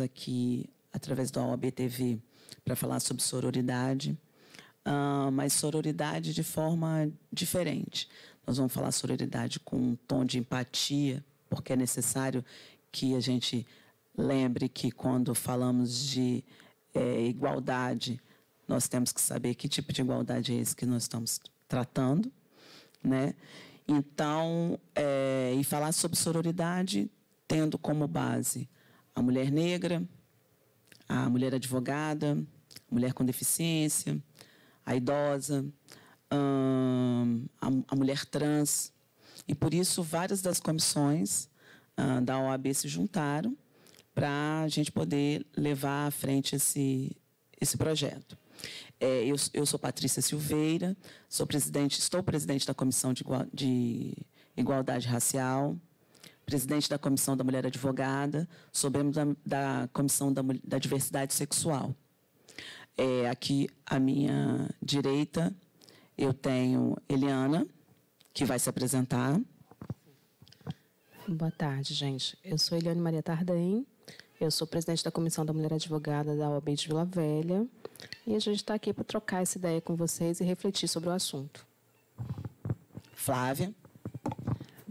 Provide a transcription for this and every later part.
aqui através da OAB TV para falar sobre sororidade, uh, mas sororidade de forma diferente. Nós vamos falar sororidade com um tom de empatia, porque é necessário que a gente lembre que quando falamos de é, igualdade, nós temos que saber que tipo de igualdade é esse que nós estamos tratando, né? Então, é, e falar sobre sororidade tendo como base a mulher negra, a mulher advogada, a mulher com deficiência, a idosa, a, mulher trans. E por isso várias das comissões da OAB se juntaram para a gente poder levar à frente esse, esse projeto. É, eu, eu, sou Patrícia Silveira, sou presidente, estou presidente da Comissão de, de Igualdade Racial, presidente da Comissão da Mulher Advogada, sou membro da, da Comissão da, da, Diversidade Sexual. É, aqui à minha direita eu tenho Eliana, que vai se apresentar. Boa tarde, gente. Eu sou Eliane Maria Tardem, eu sou presidente da Comissão da Mulher Advogada da OAB de Vila Velha e a gente está aqui para trocar essa ideia com vocês e refletir sobre o assunto. Flávia.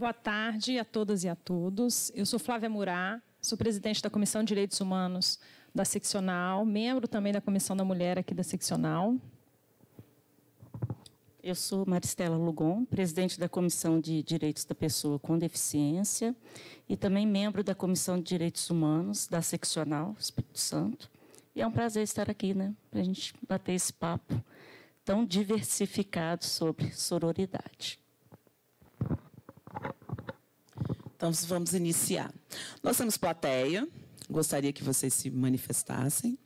Boa tarde a todas e a todos. Eu sou Flávia Murá, sou presidente da Comissão de Direitos Humanos da Seccional, membro também da Comissão da Mulher aqui da Seccional. Eu sou Maristela Lugon, presidente da Comissão de Direitos da Pessoa com Deficiência e também membro da Comissão de Direitos Humanos da Seccional Espírito Santo. E é um prazer estar aqui, né, para a gente bater esse papo tão diversificado sobre sororidade. Então, vamos iniciar. Nós temos plateia. Gostaria que vocês se manifestassem.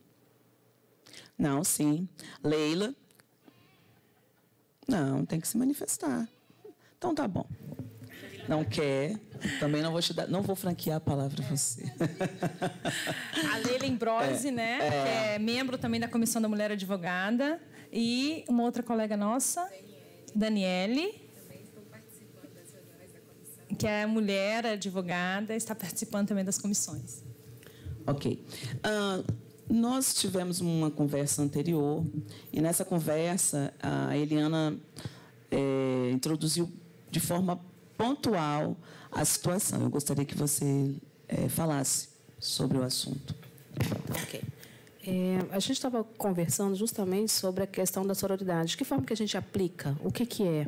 Não, sim. Leila. Não, tem que se manifestar. Então tá bom. Não quer, também não vou te dar, não vou franquear a palavra a você. A Leila Imbrose, é, né? É. Que é membro também da Comissão da Mulher Advogada. E uma outra colega nossa, Daniele. Que é mulher, advogada, está participando também das comissões. Ok. Uh, nós tivemos uma conversa anterior e nessa conversa a Eliana é, introduziu de forma pontual a situação. Eu gostaria que você é, falasse sobre o assunto. Ok. É, a gente estava conversando justamente sobre a questão da sororidade. De que forma que a gente aplica? O que, que é?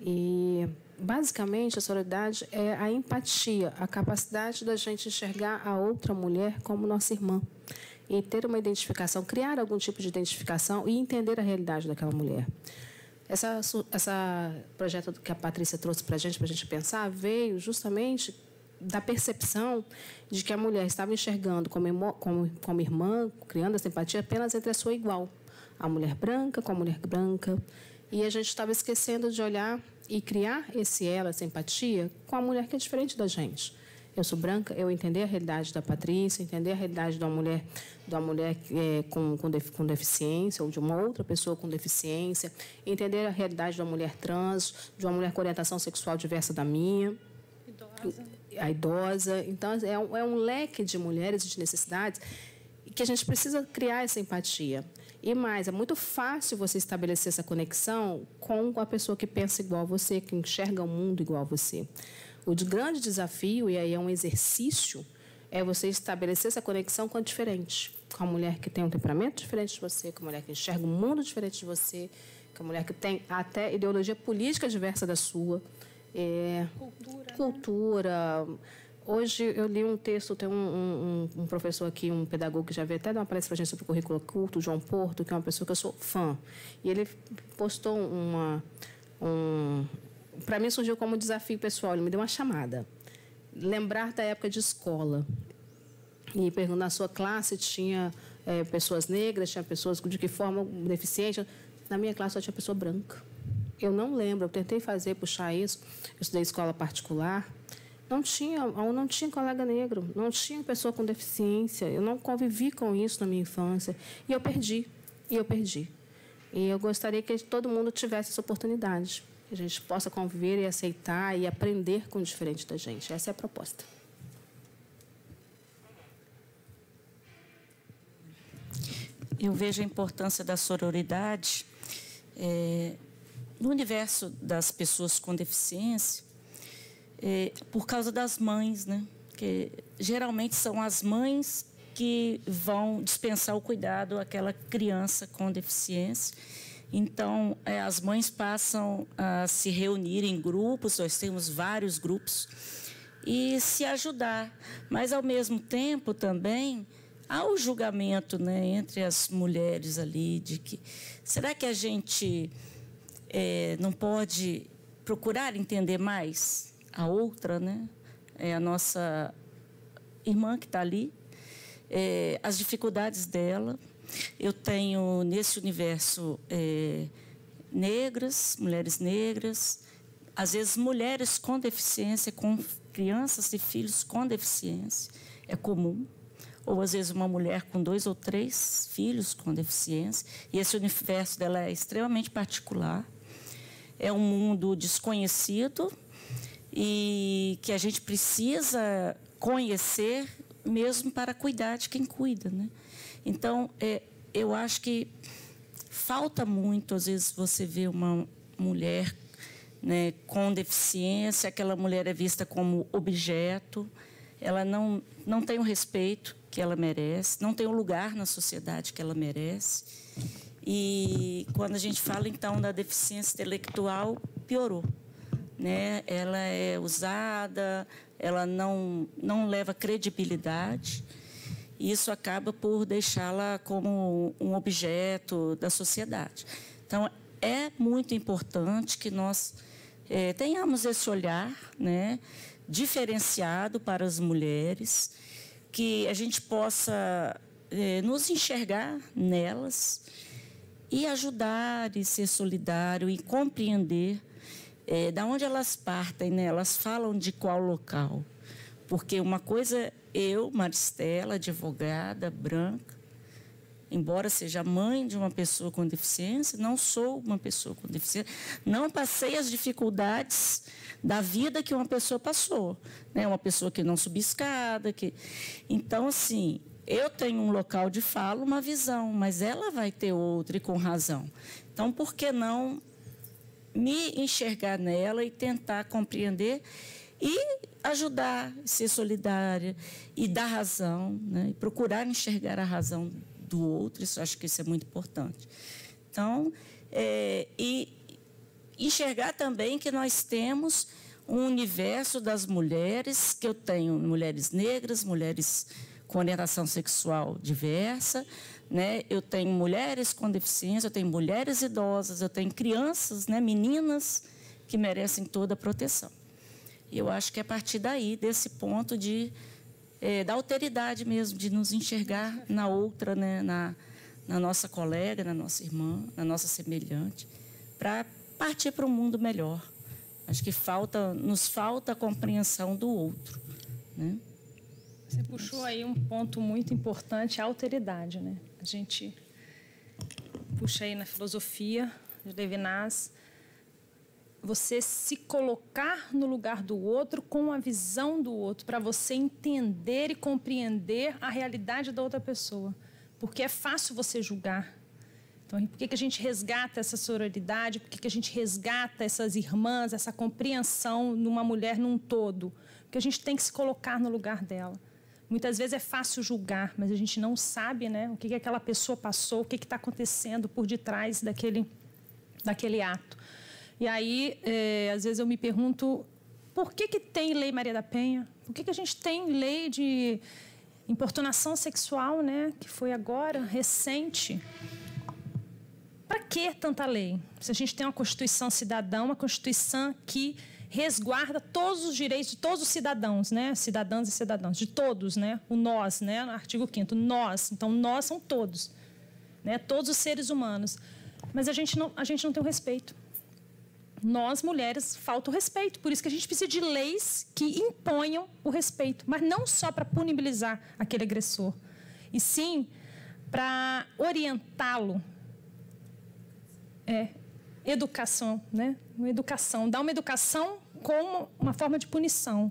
E basicamente a sororidade é a empatia, a capacidade da gente enxergar a outra mulher como nossa irmã e ter uma identificação, criar algum tipo de identificação e entender a realidade daquela mulher. Essa, essa projeto que a Patrícia trouxe para a gente, para a gente pensar, veio justamente da percepção de que a mulher estava enxergando como, como, como irmã, criando essa empatia apenas entre a sua igual. A mulher branca com a mulher branca. E a gente estava esquecendo de olhar e criar esse ela, essa empatia, com a mulher que é diferente da gente eu sou branca, eu entender a realidade da Patrícia, entender a realidade de uma mulher, de uma mulher é, com, com, com, deficiência ou de uma outra pessoa com deficiência, entender a realidade de uma mulher trans, de uma mulher com orientação sexual diversa da minha. Idosa. A idosa. Então, é um, é um leque de mulheres e de necessidades que a gente precisa criar essa empatia. E mais, é muito fácil você estabelecer essa conexão com a pessoa que pensa igual a você, que enxerga o mundo igual a você. O grande desafio, e aí é um exercício, é você estabelecer essa conexão com a diferente. Com a mulher que tem um temperamento diferente de você, com a mulher que enxerga um mundo diferente de você, com a mulher que tem até ideologia política diversa da sua. É, cultura. Né? Cultura. Né? Hoje eu li um texto, tem um, um, um, professor aqui, um pedagogo que já veio até dar uma palestra para a gente sobre o currículo culto, João Porto, que é uma pessoa que eu sou fã. E ele postou uma, um, para mim surgiu como desafio pessoal, ele me deu uma chamada. Lembrar da época de escola. E perguntar na sua classe tinha é, pessoas negras, tinha pessoas de que forma deficiente. Na minha classe só tinha pessoa branca. Eu não lembro, eu tentei fazer, puxar isso. Eu estudei escola particular. Não tinha, não tinha colega negro, não tinha pessoa com deficiência. Eu não convivi com isso na minha infância. E eu perdi, e eu perdi. E eu gostaria que todo mundo tivesse essa oportunidade, que a gente possa conviver e aceitar e aprender com o diferente da gente. Essa é a proposta. Eu vejo a importância da sororidade é, no universo das pessoas com deficiência é, por causa das mães, né? Que geralmente são as mães que vão dispensar o cuidado àquela criança com deficiência. Então, é, as mães passam a se reunir em grupos, nós temos vários grupos, e se ajudar. Mas, ao mesmo tempo, também há o julgamento né, entre as mulheres ali de que será que a gente é, não pode procurar entender mais a outra, né? É a nossa irmã que está ali, é, as dificuldades dela. Eu tenho nesse universo é, negras, mulheres negras, às vezes mulheres com deficiência, com crianças e filhos com deficiência, é comum ou às vezes uma mulher com dois ou três filhos com deficiência, e esse universo dela é extremamente particular. É um mundo desconhecido e que a gente precisa conhecer mesmo para cuidar de quem cuida, né? Então, é, eu acho que falta muito, às vezes, você vê uma mulher né, com deficiência, aquela mulher é vista como objeto, ela não, não tem o respeito que ela merece, não tem o lugar na sociedade que ela merece. E quando a gente fala então da deficiência intelectual, piorou. Né? Ela é usada, ela não, não leva credibilidade. E isso acaba por deixá-la como um objeto da sociedade. Então, é muito importante que nós é, tenhamos esse olhar né, diferenciado para as mulheres que a gente possa é, nos enxergar nelas e ajudar e ser solidário e compreender é, da onde elas partem, né? Elas falam de qual local. Porque uma coisa, eu, Maristela, advogada, branca, embora seja mãe de uma pessoa com deficiência, não sou uma pessoa com deficiência, não passei as dificuldades da vida que uma pessoa passou, né? Uma pessoa que não subiu escada, que então assim, eu tenho um local de fala, uma visão, mas ela vai ter outra e com razão. Então, por que não me enxergar nela e tentar compreender e ajudar, ser solidária e dar razão, né? e procurar enxergar a razão do outro, isso acho que isso é muito importante. Então, é, e enxergar também que nós temos um universo das mulheres, que eu tenho mulheres negras, mulheres com orientação sexual diversa, né? eu tenho mulheres com deficiência, eu tenho mulheres idosas, eu tenho crianças, né? meninas que merecem toda a proteção. E eu acho que é a partir daí, desse ponto de é, da alteridade mesmo, de nos enxergar na outra, né? na, na nossa colega, na nossa irmã, na nossa semelhante, para partir para um mundo melhor. Acho que falta, nos falta a compreensão do outro. Né? Você puxou aí um ponto muito importante, a alteridade. Né? A gente puxa aí na filosofia de Levinas, você se colocar no lugar do outro com a visão do outro, para você entender e compreender a realidade da outra pessoa. Porque é fácil você julgar. Então, por que, que a gente resgata essa sororidade? Por que, que a gente resgata essas irmãs, essa compreensão numa mulher num todo? Porque a gente tem que se colocar no lugar dela. Muitas vezes é fácil julgar, mas a gente não sabe né, o que, que aquela pessoa passou, o que está acontecendo por detrás daquele, daquele ato. E aí, é, às vezes eu me pergunto, por que, que tem lei Maria da Penha? Por que, que a gente tem lei de importunação sexual, né, que foi agora, recente? Para que tanta lei? Se a gente tem uma Constituição cidadã, uma Constituição que resguarda todos os direitos de todos os cidadãos, né? Cidadãs e cidadãos, de todos, né? O nós, né? Artigo 5 nós. Então, nós são todos, né? Todos os seres humanos. Mas a gente não, a gente não tem o respeito nós mulheres falta o respeito. Por isso que a gente precisa de leis que imponham o respeito, mas não só para punibilizar aquele agressor, e sim para orientá-lo. É educação, né? Uma educação, dar uma educação como uma forma de punição.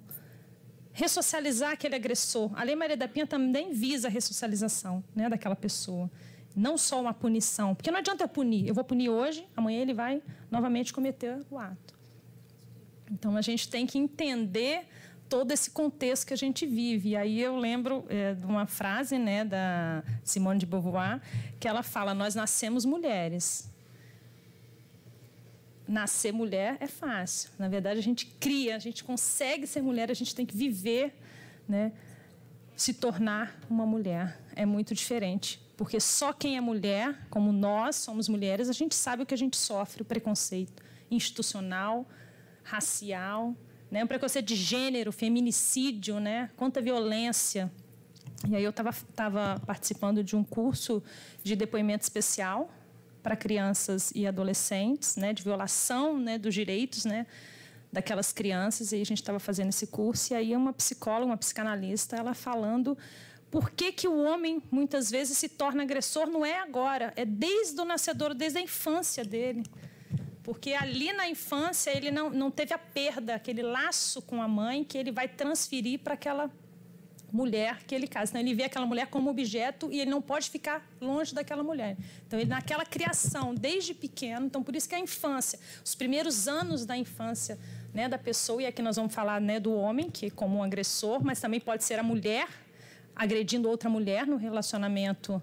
Ressocializar aquele agressor. A Lei Maria da Penha também visa a ressocialização né, daquela pessoa. não só uma punição, porque não adianta eu punir, eu vou punir hoje, amanhã ele vai novamente cometer o ato. Então a gente tem que entender todo esse contexto que a gente vive. E aí eu lembro é, de uma frase né, da Simone de Beauvoir, que ela fala: Nós nascemos mulheres. Nascer mulher é fácil. Na verdade, a gente cria, a gente consegue ser mulher, a gente tem que viver, né, se tornar uma mulher. É muito diferente. Porque só quem é mulher, como nós somos mulheres, a gente sabe o que a gente sofre: o preconceito institucional, racial, né? Um preconceito de gênero, feminicídio, né? Quanta violência. E aí eu estava participando de um curso de depoimento especial para crianças e adolescentes, né? De violação, né? Dos direitos, né? Daquelas crianças. E a gente estava fazendo esse curso e aí uma psicóloga, uma psicanalista, ela falando por que, que o homem muitas vezes se torna agressor não é agora, é desde o nascedor, desde a infância dele. Porque ali na infância ele não, não teve a perda, aquele laço com a mãe que ele vai transferir para aquela mulher que ele casa. Então, ele vê aquela mulher como objeto e ele não pode ficar longe daquela mulher. Então, ele naquela criação, desde pequeno, então por isso que a infância, os primeiros anos da infância né, da pessoa, e aqui nós vamos falar né, do homem, que como um agressor, mas também pode ser a mulher agredindo outra mulher no relacionamento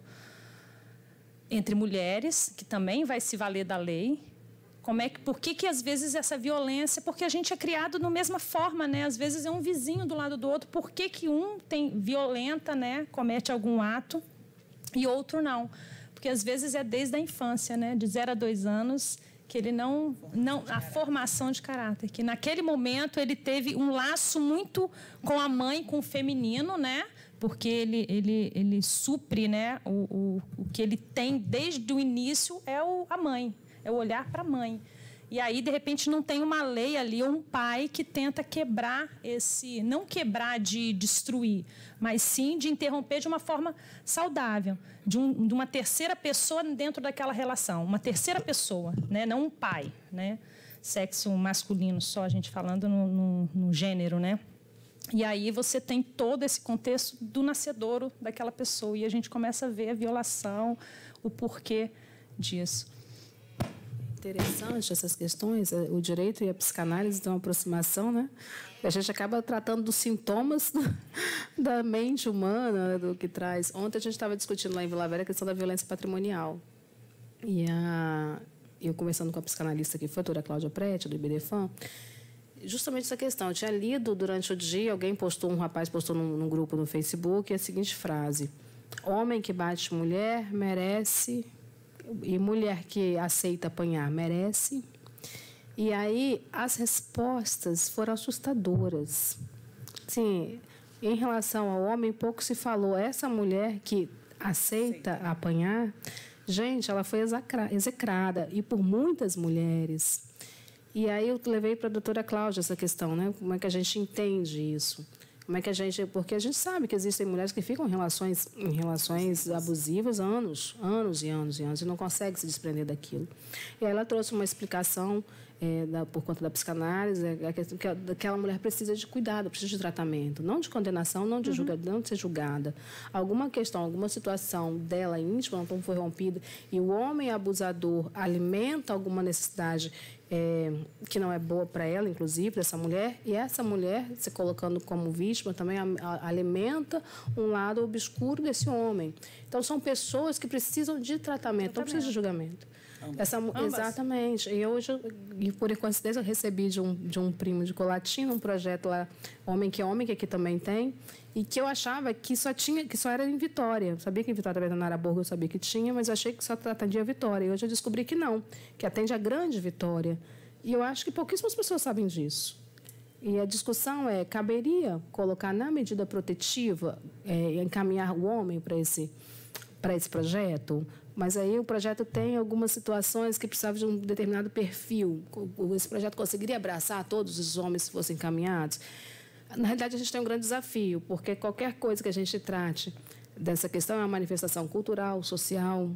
entre mulheres, que também vai se valer da lei. Como é que, por que, que às vezes essa violência? Porque a gente é criado da mesma forma, né? Às vezes é um vizinho do lado do outro. Por que, que um tem violenta, né? Comete algum ato e outro não? Porque às vezes é desde a infância, né? De zero a dois anos que ele não não a formação de caráter que naquele momento ele teve um laço muito com a mãe com o feminino né porque ele ele ele supre né o, o, o que ele tem desde o início é o, a mãe é o olhar para a mãe. E aí, de repente, não tem uma lei ali, ou um pai que tenta quebrar esse. Não quebrar de destruir, mas sim de interromper de uma forma saudável, de, um, de uma terceira pessoa dentro daquela relação. Uma terceira pessoa, né? não um pai. Né? Sexo masculino, só a gente falando no, no, no gênero, né? E aí você tem todo esse contexto do nascedouro daquela pessoa. E a gente começa a ver a violação, o porquê disso interessante essas questões. É, o direito e a psicanálise têm uma aproximação, né? A gente acaba tratando dos sintomas da mente humana, do que traz. Ontem a gente estava discutindo lá em Vila Velha a questão da violência patrimonial. E a, eu conversando com a psicanalista que foi, a doutora Cláudia Prete, do IBDFAM, justamente essa questão. Eu tinha lido durante o dia, alguém postou, um rapaz postou num, num grupo no Facebook a seguinte frase: Homem que bate mulher merece e mulher que aceita apanhar merece. E aí as respostas foram assustadoras. Sim, em relação ao homem, pouco se falou. Essa mulher que aceita apanhar, gente, ela foi execrada e por muitas mulheres. E aí eu levei para a doutora Cláudia essa questão, né? Como é que a gente entende isso? Como é que a gente, porque a gente sabe que existem mulheres que ficam em relações, em relações abusivas anos, anos e anos e anos e não conseguem se desprender daquilo. E ela trouxe uma explicação é, da, por conta da psicanálise, é, que, que aquela mulher precisa de cuidado, precisa de tratamento, não de condenação, não de, uhum. julga, não de ser julgada. Alguma questão, alguma situação dela íntima, não foi rompida, e o homem abusador alimenta alguma necessidade é, que não é boa para ela, inclusive, dessa mulher, e essa mulher, se colocando como vítima, também a, a, alimenta um lado obscuro desse homem. Então, são pessoas que precisam de tratamento, tratamento. não precisam de julgamento. Essa, exatamente. E hoje, e por coincidência, eu recebi de um, de um primo de Colatina um projeto lá, Homem que Homem, que aqui também tem, e que eu achava que só tinha que só era em Vitória. Eu sabia que em Vitória da Araborgo eu sabia que tinha, mas eu achei que só atendia a Vitória. E hoje eu descobri que não, que atende a grande Vitória. E eu acho que pouquíssimas pessoas sabem disso. E a discussão é: caberia colocar na medida protetiva, é, encaminhar o homem para esse, para esse projeto? Mas aí o projeto tem algumas situações que precisavam de um determinado perfil. Esse projeto conseguiria abraçar todos os homens se fossem encaminhados? Na realidade, a gente tem um grande desafio, porque qualquer coisa que a gente trate dessa questão é uma manifestação cultural, social,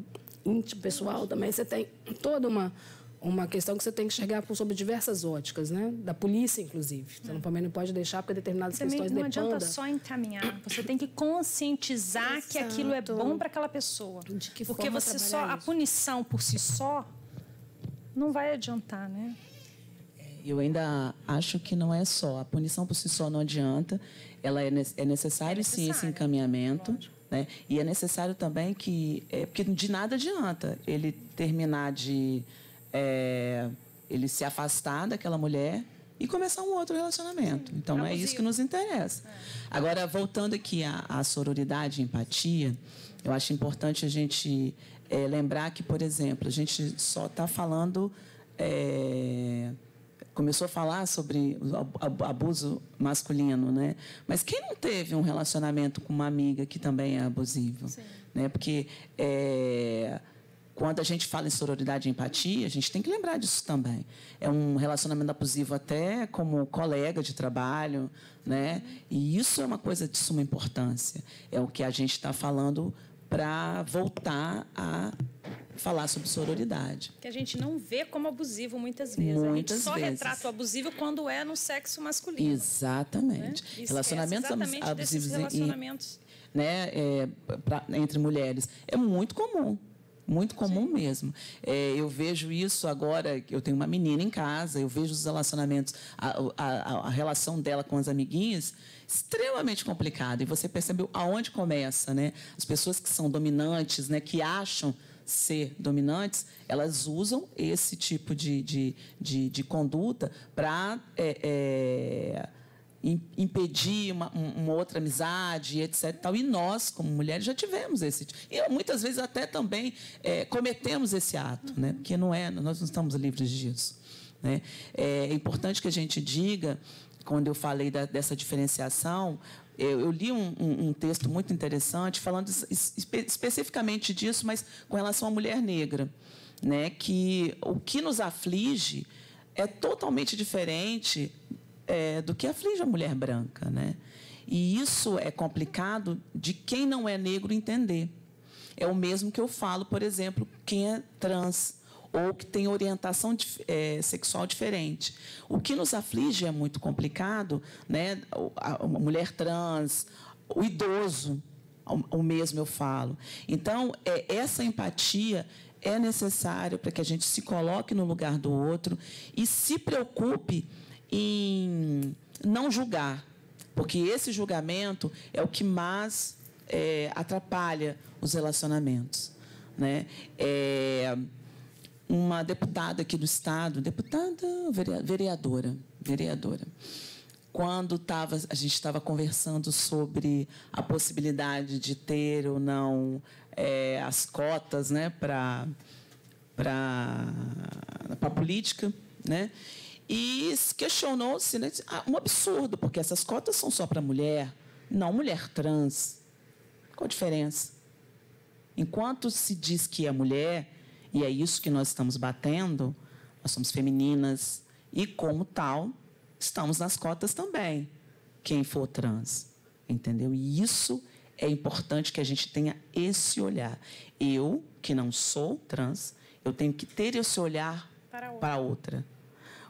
íntimo, pessoal também. Você tem toda uma, uma questão que você tem que enxergar sob diversas óticas, né? Da polícia, inclusive. Você não, também não pode deixar porque determinadas Também questões não dependam. adianta só encaminhar. Você tem que conscientizar que aquilo é bom para aquela pessoa. De que porque forma você só trabalhar a isso? punição por si só não vai adiantar, né? Eu ainda acho que não é só. A punição por si só não adianta. Ela é, ne- é necessário, É sim esse encaminhamento. lógico. Né? E é necessário também que. É, porque de nada adianta ele terminar de. É, ele se afastar daquela mulher e começar um outro relacionamento. Então, é isso que nos interessa. Agora, voltando aqui à, à sororidade e empatia, eu acho importante a gente é, lembrar que, por exemplo, a gente só está falando. é, começou a falar sobre abuso masculino, né? Mas quem não teve um relacionamento com uma amiga que também é abusivo, né? Porque é, quando a gente fala em sororidade e empatia, a gente tem que lembrar disso também. É um relacionamento abusivo até como colega de trabalho, né? E isso é uma coisa de suma importância. É o que a gente está falando para voltar a falar sobre sororidade. Que a gente não vê como abusivo muitas vezes. Muitas a gente só vezes. retrata o abusivo quando é no sexo masculino. Exatamente. né? Relacionamentos abusivos relacionamentos. né, é, pra- entre mulheres é muito comum. Muito comum mesmo. É, eu vejo isso agora, eu tenho uma menina em casa, eu vejo os relacionamentos, a, a- a relação dela com as amiguinhas extremamente complicada. E você percebeu aonde começa, né? As pessoas que são dominantes, né, que acham ser dominantes, elas usam esse tipo de, de, de, de conduta para im- impedir uma, um- uma outra amizade, etc. Tal. E nós, como mulheres, já tivemos esse. E muitas vezes até também eh, cometemos esse ato, né? porque não é, nós não estamos livres disso. Né? É importante que a gente diga, quando eu falei da- dessa diferenciação, eu, eu li um, um- um texto muito interessante falando es- espe- especificamente disso, mas com relação à mulher negra, né? que o que nos aflige é totalmente diferente é, do que aflige a mulher branca, né? E isso é complicado de quem não é negro entender. É o mesmo que eu falo, por exemplo, quem é trans ou que tem orientação eh, sexual diferente. O que nos aflige é muito complicado, né? A, mulher trans, o idoso, o mesmo eu falo. Então, é, essa empatia é necessária para que a gente se coloque no lugar do outro e se preocupe em não julgar, porque esse julgamento é o que mais é, atrapalha os relacionamentos. Né? É, uma deputada aqui do Estado, deputada, verea- vereadora, vereadora, quando tava, a gente estava conversando sobre a possibilidade de ter ou não é, as cotas né, para a política, né? E se questionou-se né, ah, um absurdo, porque essas cotas são só para mulher, não mulher trans. Qual a diferença? Enquanto se diz que é mulher, e é isso que nós estamos batendo, nós somos femininas, e como tal, estamos nas cotas também, quem for trans. Entendeu? E isso é importante que a gente tenha esse olhar. Eu, que não sou trans, eu tenho que ter esse olhar Para outra. para outra.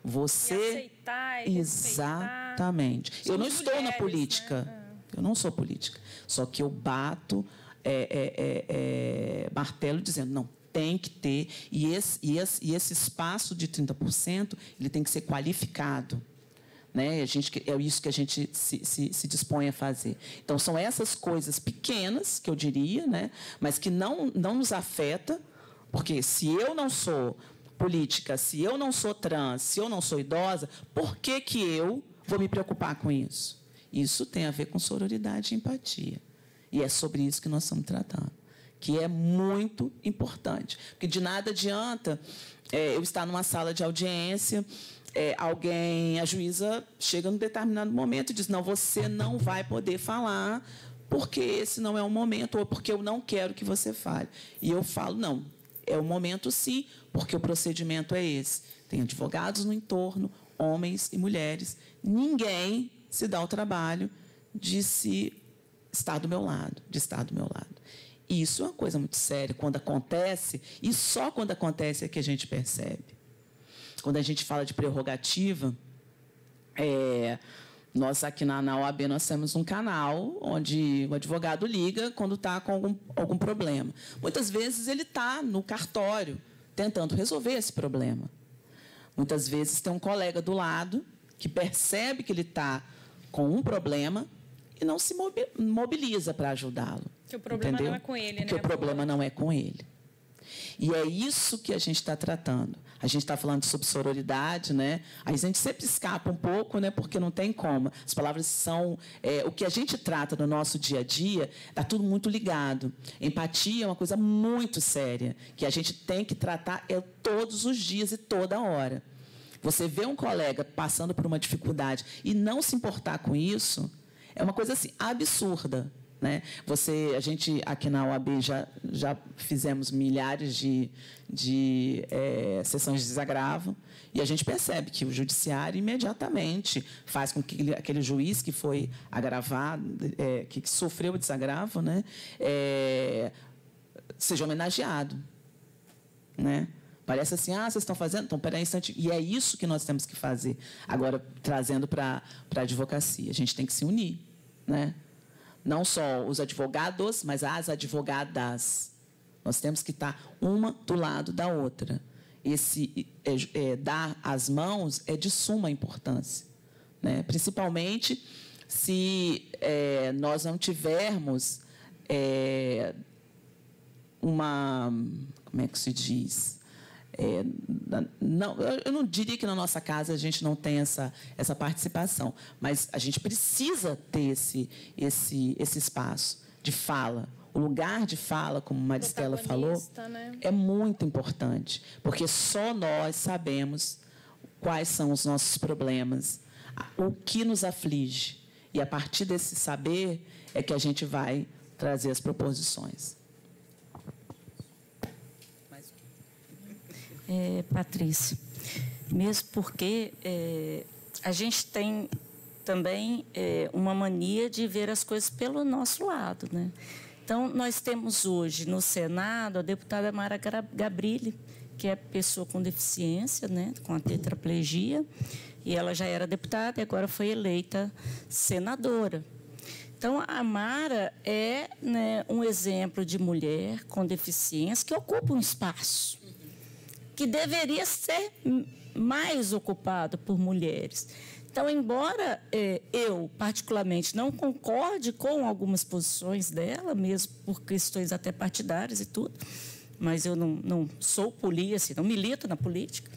Você. E aceitar e Exatamente. respeitar. Eu não estou na mulheres, política. né? Eu não sou política. Só que eu bato é, é, é, é, martelo dizendo, não, tem que ter. E esse, e esse, e esse espaço de 30% ele tem que ser qualificado. Né? A gente, é isso que a gente se, se, se dispõe a fazer. Então, são essas coisas pequenas, que eu diria, né? mas que não, não nos afeta, porque se eu não sou política, se eu não sou trans, se eu não sou idosa, por que, que eu vou me preocupar com isso? Isso tem a ver com sororidade e empatia. E é sobre isso que nós estamos tratando, que é muito importante. Porque de nada adianta é, eu estar numa sala de audiência, é, alguém, a juíza chega num determinado momento e diz: não, você não vai poder falar porque esse não é o momento ou porque eu não quero que você fale. E eu falo: não, é o momento sim, porque o procedimento é esse. Tem advogados no entorno, homens e mulheres. Ninguém se dá o trabalho de se estar do meu lado, de estar do meu lado. Isso é uma coisa muito séria quando acontece, e só quando acontece é que a gente percebe. quando a gente fala de prerrogativa, é, nós aqui na, na OAB nós temos um canal onde o advogado liga quando está com algum, algum problema. Muitas vezes ele está no cartório tentando resolver esse problema. Muitas vezes tem um colega do lado que percebe que ele está com um problema e não se mobiliza para ajudá-lo. Que o problema entendeu? não é com ele, Porque né? o problema não é com ele. E é isso que a gente está tratando. A gente está falando sobre sororidade, né? A gente sempre escapa um pouco, né? Porque não tem como. As palavras são é, o que a gente trata no nosso dia a dia. Está tudo muito ligado. Empatia é uma coisa muito séria que a gente tem que tratar é, todos os dias e toda hora. Você vê um colega passando por uma dificuldade e não se importar com isso é uma coisa assim absurda. Né? Você, a gente aqui na OAB já, já fizemos milhares de, de é, sessões de desagravo e a gente percebe que o judiciário imediatamente faz com que aquele juiz que foi agravado, é, que, que, sofreu o desagravo, né, é, seja homenageado. Né? Parece assim, ah, vocês estão fazendo? Então, peraí um instante. E é isso que nós temos que fazer. Agora, trazendo para a advocacia. A gente tem que se unir. Né? Não só os advogados, mas as advogadas. Nós temos que estar uma do lado da outra. Esse é, é, dar as mãos é de suma importância, né? principalmente se é, nós não tivermos é, uma, como é que se diz, é, não, eu não diria que na nossa casa a gente não tem essa, essa participação, mas a gente precisa ter esse, esse, esse espaço de fala. O lugar de fala, como Maristela falou, né? é muito importante, porque só nós sabemos quais são os nossos problemas, o que nos aflige. E a partir desse saber é que a gente vai trazer as proposições. É, Patrícia, mesmo porque é, a gente tem também é, uma mania de ver as coisas pelo nosso lado, né? Então, nós temos hoje no Senado a deputada Mara Gabrilli, que é pessoa com deficiência, né, com a tetraplegia, e ela já era deputada e agora foi eleita senadora. Então, a Mara é né, um exemplo de mulher com deficiência que ocupa um espaço que deveria ser mais ocupado por mulheres. Então, embora é, eu, particularmente, não concorde com algumas posições dela, mesmo por questões até partidárias e tudo, mas eu não, não sou polícia, não milito na política,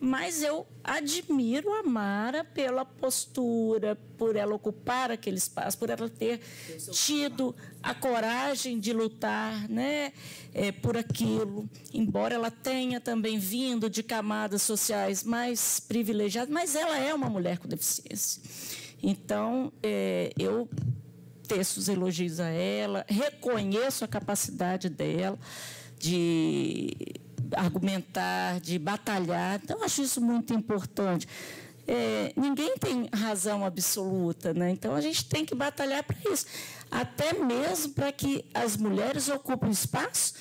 mas eu admiro a Mara pela postura, por ela ocupar aquele espaço, por ela ter tido a coragem de lutar né, é, por aquilo, embora ela tenha também vindo de camadas sociais mais privilegiadas, mas ela é uma mulher com deficiência. Então, é, eu teço os elogios a ela, reconheço a capacidade dela de argumentar, de batalhar. Então, acho isso muito importante. É, ninguém tem razão absoluta, né? então a gente tem que batalhar para isso, até mesmo para que as mulheres ocupem espaço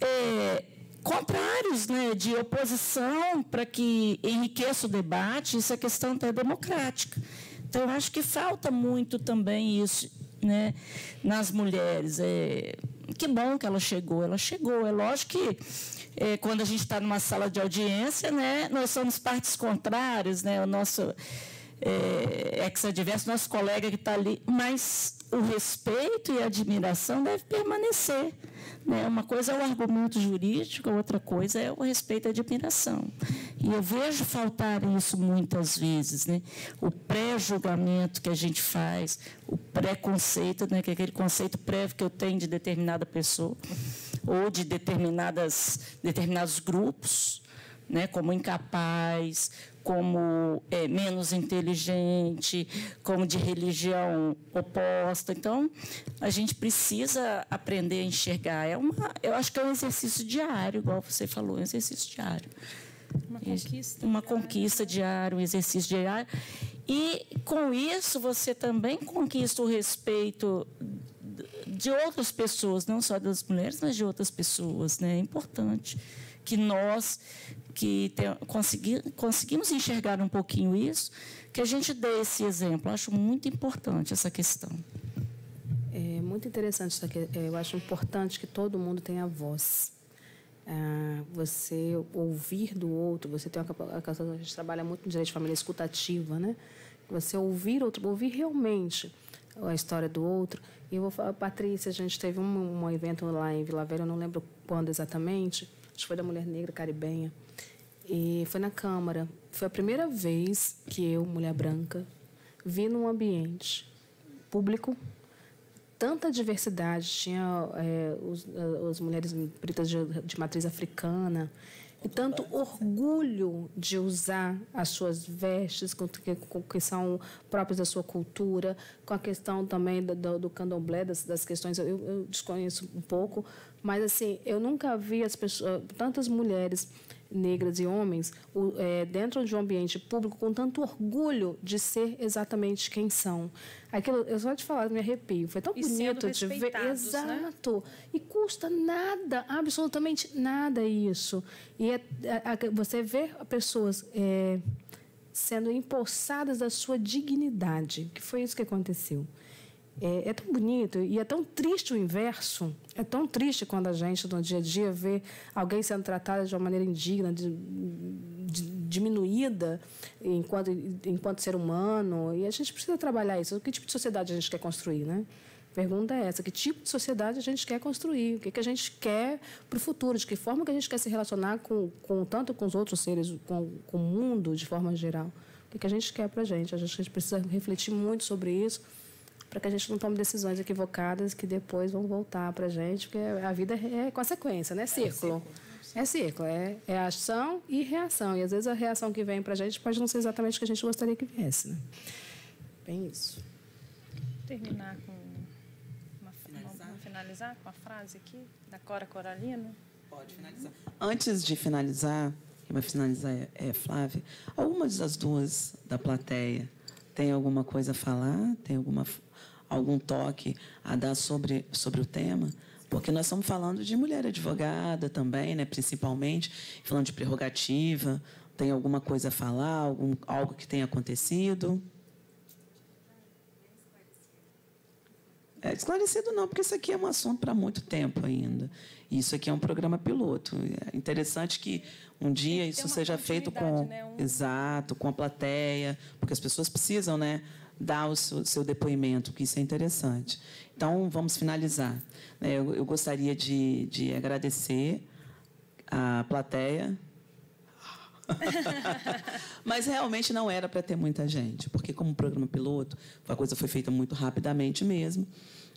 é, contrários, né? de oposição, para que enriqueça o debate, isso é questão até democrática. Então, eu acho que falta muito também isso né? nas mulheres. É, que bom que ela chegou, ela chegou. É lógico que é, quando a gente está numa sala de audiência, né, nós somos partes contrárias, né, o nosso é, ex-adverso, nosso colega que está ali, mas o respeito e a admiração deve permanecer. Né? Uma coisa é o argumento jurídico, outra coisa é o respeito e a admiração. E eu vejo faltar isso muitas vezes, né? o pré-julgamento que a gente faz, o preconceito, né? que é aquele conceito prévio que eu tenho de determinada pessoa ou de determinadas, determinados grupos, né, como incapaz, como é, menos inteligente, como de religião oposta. Então, a gente precisa aprender a enxergar. É uma, eu acho que é um exercício diário, igual você falou, um exercício diário. Uma conquista. Uma diária. conquista diária, um exercício diário. E, com isso, você também conquista o respeito de outras pessoas, não só das mulheres, mas de outras pessoas. Né? É importante que nós que tem, consegui, conseguimos enxergar um pouquinho isso, que a gente dê esse exemplo. Eu acho muito importante essa questão. É muito interessante isso aqui. É, eu acho importante que todo mundo tenha voz. Ah, você ouvir do outro, você tem uma a gente trabalha muito no direito de família escutativa, né? Você ouvir outro, ouvir realmente a história do outro. E eu vou falar, Patrícia, a gente teve um, um evento lá em Vila Velha, eu não lembro quando exatamente, acho que foi da Mulher Negra Caribenha, e foi na Câmara. Foi a primeira vez que eu, mulher branca, vi num ambiente público tanta diversidade. Tinha é, os, as mulheres pretas de, de matriz africana, e tanto orgulho de usar as suas vestes, que, que são próprias da sua cultura, com a questão também do, do candomblé, das, das questões, eu, eu, desconheço um pouco, mas assim, eu nunca vi as pessoas, tantas mulheres negras e homens é, dentro de um ambiente público com tanto orgulho de ser exatamente quem são. Aquilo, eu só te falar, me arrepio. Foi tão e bonito de ver. Né? Exato. Né? E custa nada, absolutamente nada isso. E é, é, você vê pessoas é, sendo empossadas da sua dignidade, que foi isso que aconteceu. É, é, tão bonito e é tão triste o inverso. É tão triste quando a gente, no dia a dia, vê alguém sendo tratado de uma maneira indigna, de, de, diminuída enquanto, enquanto ser humano. E a gente precisa trabalhar isso. Que tipo de sociedade a gente quer construir, né? Pergunta é essa: que tipo de sociedade a gente quer construir? O que, que a gente quer para o futuro? De que forma que a gente quer se relacionar com, com tanto com os outros seres, com, com o mundo de forma geral? O que, que a gente quer para a gente? A gente precisa refletir muito sobre isso para que a gente não tome decisões equivocadas que depois vão voltar para a gente, porque a vida é consequência, né? Círculo. É círculo, é, é ação e reação. E às vezes a reação que vem para a gente pode não ser exatamente o que a gente gostaria que viesse. Né? Bem isso. Terminar com uma, finalizar? Uma, finalizar com a frase aqui da Cora Coralina. Pode finalizar. Antes de finalizar, quem vai finalizar é, é Flávia. Alguma das duas da plateia tem alguma coisa a falar? Tem alguma algum toque a dar sobre, sobre o tema, porque nós estamos falando de mulher advogada também, né, principalmente, falando de prerrogativa. Tem alguma coisa a falar, algum, algo que tenha acontecido? É, esclarecido não, porque isso aqui é um assunto para muito tempo ainda. Isso aqui é um programa piloto. É interessante que um dia isso seja feito com né? um... exato, com a plateia, porque as pessoas precisam, né, dar o seu, seu, depoimento, que isso é interessante. Então, vamos finalizar. É, eu, eu gostaria de, de agradecer a plateia. Mas realmente não era para ter muita gente, porque como programa piloto, a coisa foi feita muito rapidamente mesmo.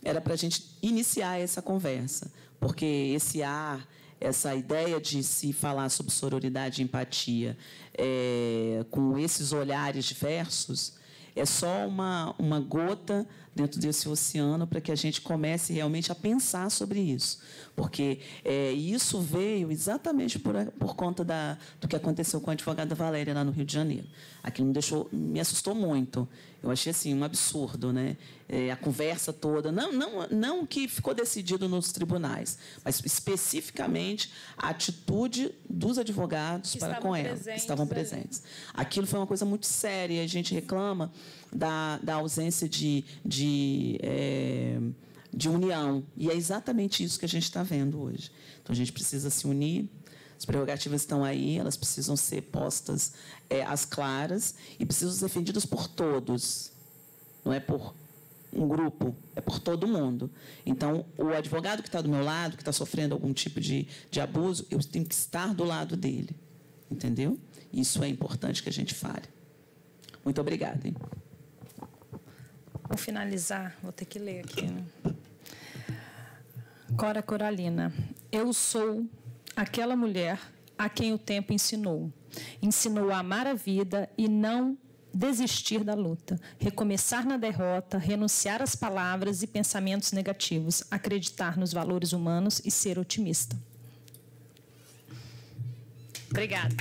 Era para a gente iniciar essa conversa, porque esse ar, essa ideia de se falar sobre sororidade e empatia é, com esses olhares diversos, é só uma, uma gota dentro desse oceano para que a gente comece realmente a pensar sobre isso. Porque é, isso veio exatamente por, por conta da, do que aconteceu com a advogada Valéria lá no Rio de Janeiro. Aquilo me deixou, me assustou muito. Eu achei assim um absurdo, né? É, a conversa toda, não, não, não que ficou decidido nos tribunais, mas especificamente a atitude dos advogados que para com ela, que estavam presentes. Aquilo foi uma coisa muito séria. A gente reclama da, da ausência de, de, é, de união. E é exatamente isso que a gente está vendo hoje. Então, a gente precisa se unir, as prerrogativas estão aí, elas precisam ser postas é, às claras e precisam ser defendidas por todos, não é por um grupo, é por todo mundo. Então, o advogado que está do meu lado, que está sofrendo algum tipo de, de abuso, eu tenho que estar do lado dele. Entendeu? Isso é importante que a gente fale. Muito obrigada. Hein? Vou finalizar, vou ter que ler aqui. Né? Cora Coralina, eu sou aquela mulher a quem o tempo ensinou. Ensinou a amar a vida e não desistir da luta, recomeçar na derrota, renunciar às palavras e pensamentos negativos, acreditar nos valores humanos e ser otimista. Obrigada.